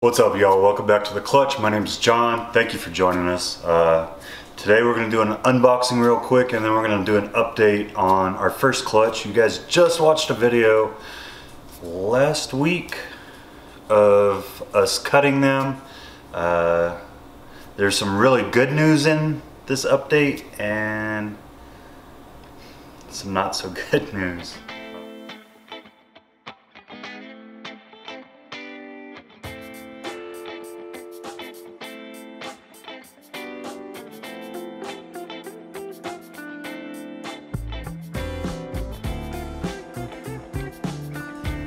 What's up y'all? Welcome back to The Clutch. My name is Jon. Thank you for joining us. Uh, today we're going to do an unboxing real quick and then we're going to do an update on our first clutch. You guys just watched a video last week of us cutting them. Uh, there's some really good news in this update and some not so good news.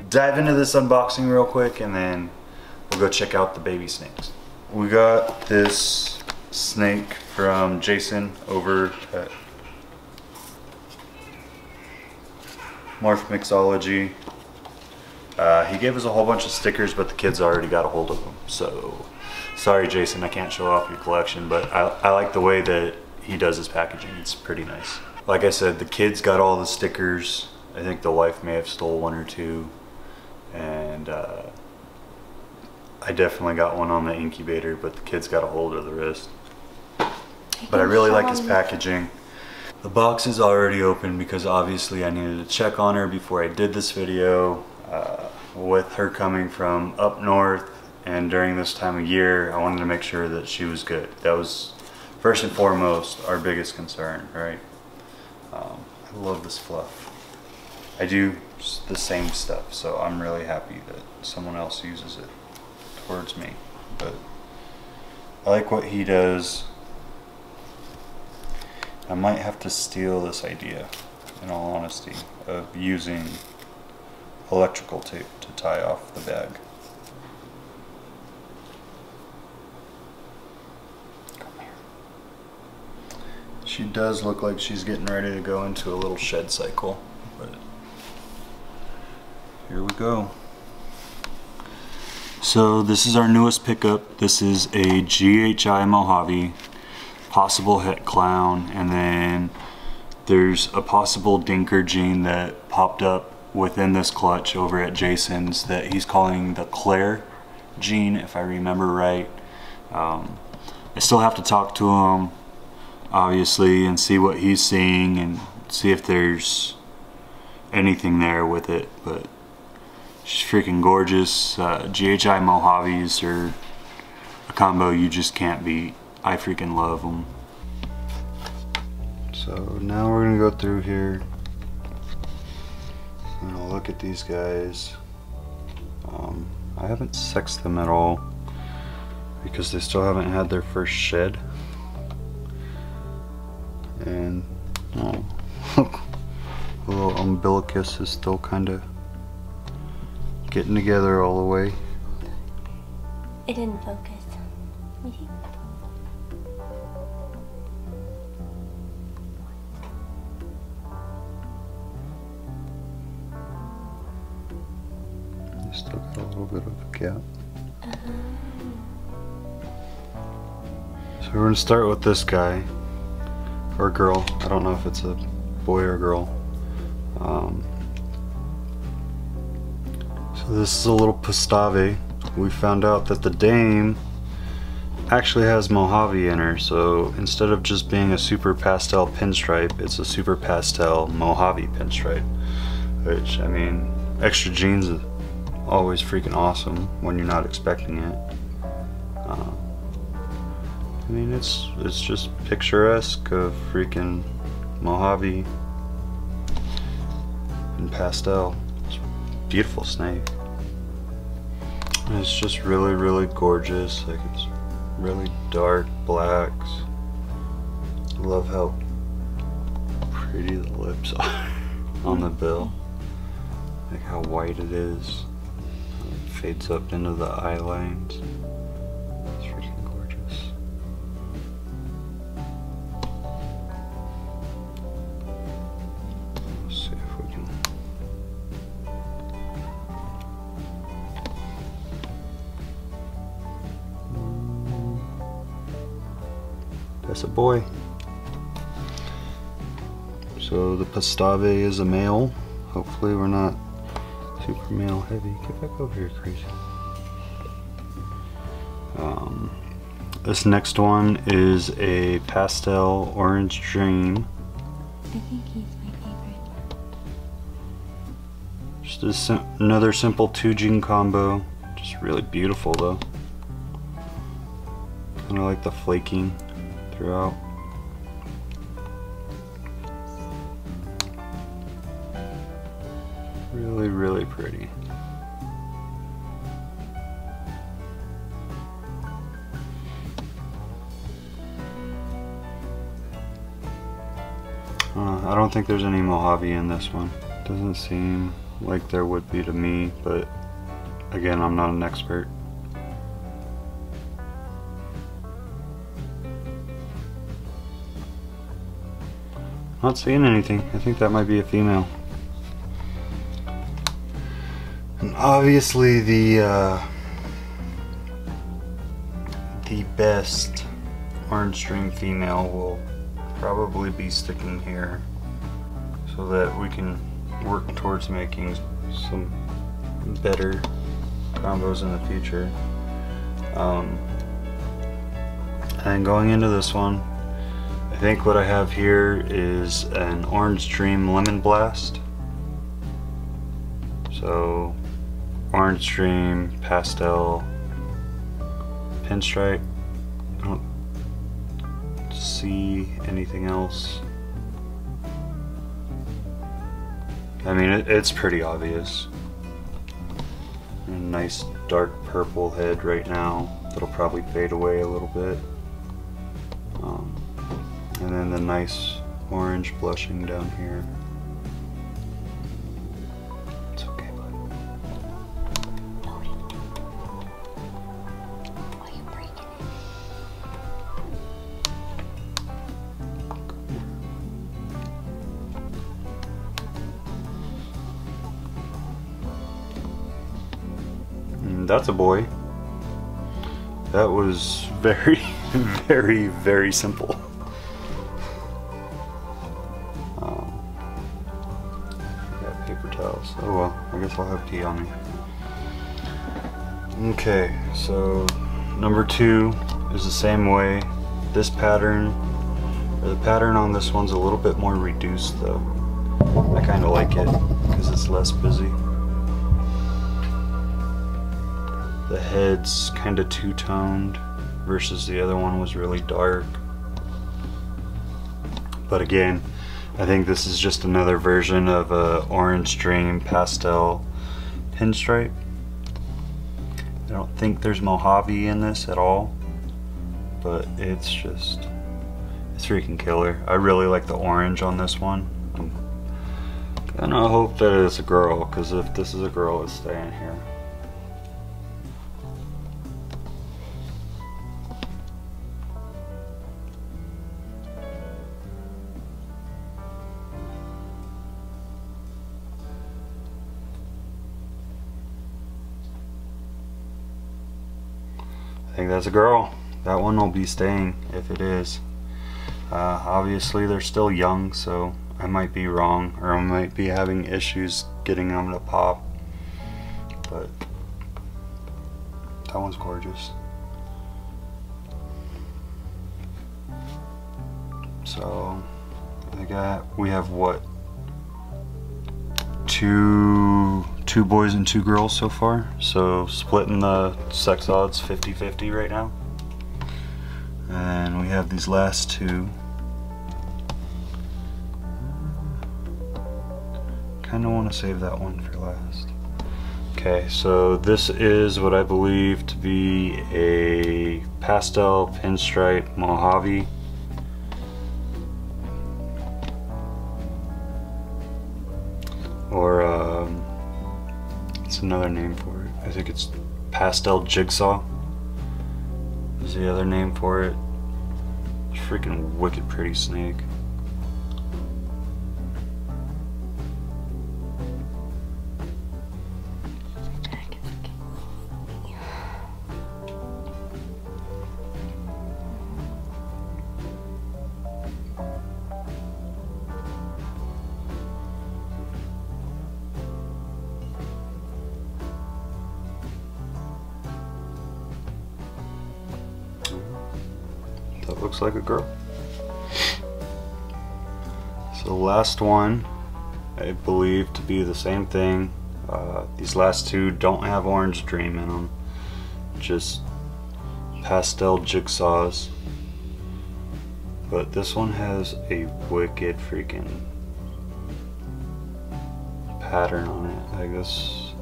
Dive into this unboxing real quick and then we'll go check out the baby snakes. We got this snake from Jason over at Morph Mixology. Uh, he gave us a whole bunch of stickers, but the kids already got a hold of them. So, sorry Jason, I can't show off your collection, but I, I like the way that he does his packaging. It's pretty nice. Like I said, the kids got all the stickers. I think the wife may have stole one or two and uh, I definitely got one on the incubator, but the kids got a hold of the wrist. But I really like his packaging. The box is already open because obviously I needed to check on her before I did this video. Uh, with her coming from up north and during this time of year, I wanted to make sure that she was good. That was first and foremost our biggest concern, right? Um, I love this fluff. I do the same stuff, so I'm really happy that someone else uses it towards me. But I like what he does. I might have to steal this idea, in all honesty, of using electrical tape to tie off the bag. Come here. She does look like she's getting ready to go into a little shed cycle, but here we go. So this is our newest pickup. This is a GHI Mojave, possible het clown, and then there's a possible dinker gene that popped up within this clutch over at Jason's that he's calling the Claire gene, if I remember right. Um, I still have to talk to him, obviously, and see what he's seeing and see if there's anything there with it, but She's freaking gorgeous. Uh, GHI Mojaves are a combo you just can't beat. I freaking love them. So now we're gonna go through here. I'm gonna look at these guys. Um, I haven't sexed them at all because they still haven't had their first shed. And oh, the little umbilicus is still kind of getting together all the way. It didn't focus. still got a little bit of a gap. Uh -huh. So we're gonna start with this guy, or girl. I don't know if it's a boy or girl. Um, this is a little Pastave. We found out that the dame actually has Mojave in her, so instead of just being a super pastel pinstripe, it's a super pastel Mojave pinstripe. Which, I mean, extra genes is always freaking awesome when you're not expecting it. Uh, I mean, it's it's just picturesque of freaking Mojave and pastel. Beautiful snake. It's just really, really gorgeous. Like it's really dark blacks. I love how pretty the lips are on the mm. bill. Like how white it is. It fades up into the eye lines. That's a boy. So the Pastave is a male. Hopefully we're not super male heavy. Get back over here, crazy. Um, this next one is a pastel orange dream. I think he's my favorite. Just a sim- another simple two gene combo. Just really beautiful though. Kind of like the flaking throughout. Really, really pretty. Uh, I don't think there's any Mojave in this one. Doesn't seem like there would be to me, but again, I'm not an expert. Not seeing anything. I think that might be a female. And obviously the uh, the best orange dream female will probably be sticking here so that we can work towards making some better combos in the future. Um, and going into this one, I think what I have here is an Orange Dream Lemon Blast. So, Orange Dream, Pastel, Pinstripe. I don't see anything else. I mean, it, it's pretty obvious. A nice dark purple head right now that'll probably fade away a little bit. And then the nice orange blushing down here. It's okay, bud. Why are you breaking it? Mm, That's a boy. That was very, very, very simple. Paper towels. Oh well, I guess I'll have tea on me. Okay, so number two is the same way. This pattern, or the pattern on this one's a little bit more reduced though. I kind of like it because it's less busy. the head's kind of two-toned versus the other one was really dark. But again, I think this is just another version of a orange dream pastel pinstripe. I don't think there's Mojave in this at all, but it's just it's freaking killer. I really like the orange on this one. I'm hope that it's a girl, because if this is a girl, it's staying here. That's a girl. That one will be staying if it is. Uh, obviously, they're still young, so I might be wrong, or I might be having issues getting them to pop. But that one's gorgeous. So I got we have what two two boys and two girls so far. So splitting the sex odds 50-50 right now. And we have these last two. Kind of want to save that one for last. Okay, so this is what I believe to be a pastel pinstripe Mojave. It's another name for it. I think it's pastel jigsaw. Is the other name for it. Freaking wicked pretty snake. Looks like a girl. So last one, I believe to be the same thing. Uh, these last two don't have Orange Dream in them. Just pastel jigsaws. But this one has a wicked freaking pattern on it, I guess.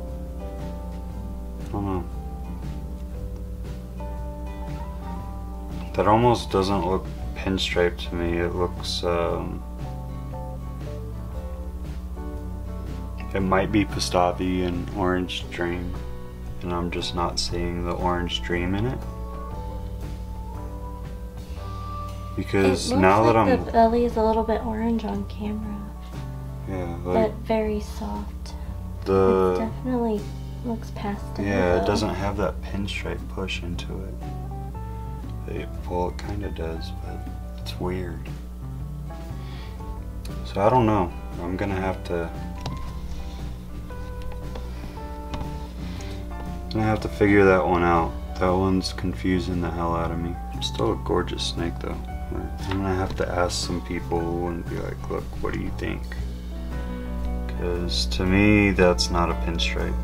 I don't know. That almost doesn't look pinstripe to me. It looks, um, it might be Pastave and Orange Dream, and I'm just not seeing the Orange Dream in it. Because it now like that I'm, the belly is a little bit orange on camera, yeah, but very soft. it the, definitely looks pastel. yeah, it doesn't have that pinstripe push into it. It, well, it kind of does, but it's weird. So I don't know. I'm gonna have to. gonna have to figure that one out. That one's confusing the hell out of me. Still a gorgeous snake though. I'm gonna have to ask some people and be like, look, what do you think? Because to me, that's not a pinstripe.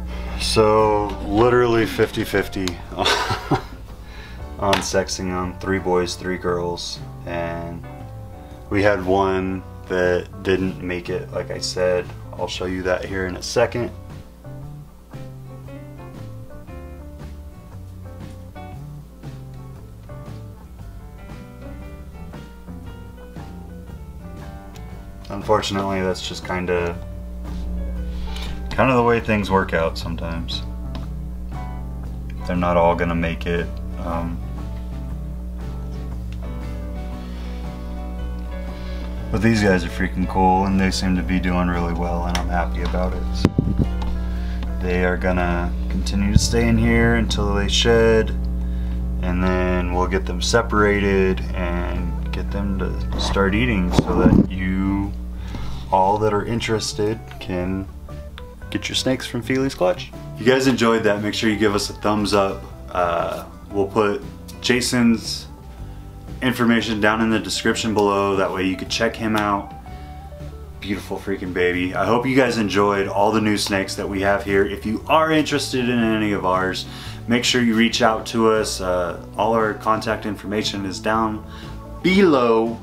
So, literally 50 50 on sexing on three boys, three girls. And we had one that didn't make it, like I said. I'll show you that here in a second. Unfortunately, that's just kind of kind of the way things work out sometimes. They're not all gonna make it. Um, but these guys are freaking cool, and they seem to be doing really well, and I'm happy about it. They are gonna continue to stay in here until they shed, and then we'll get them separated and get them to start eating so that you all that are interested can get your snakes from Fealy's Clutch. If you guys enjoyed that, make sure you give us a thumbs up. Uh, we'll put Jason's information down in the description below. That way you could check him out. Beautiful freaking baby. I hope you guys enjoyed all the new snakes that we have here. If you are interested in any of ours, make sure you reach out to us. Uh, all our contact information is down below.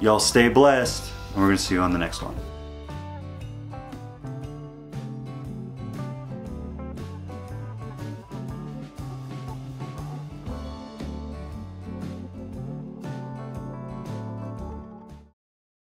Y'all stay blessed, and we're gonna see you on the next one.